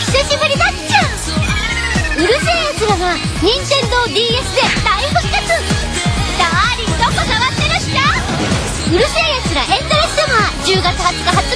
久しぶりだっちゃうるせえやつらが任天堂 d s で大復活ダーリンどこ触ってるっしゃ？うるせえやつらエンドレスサマー10月20日発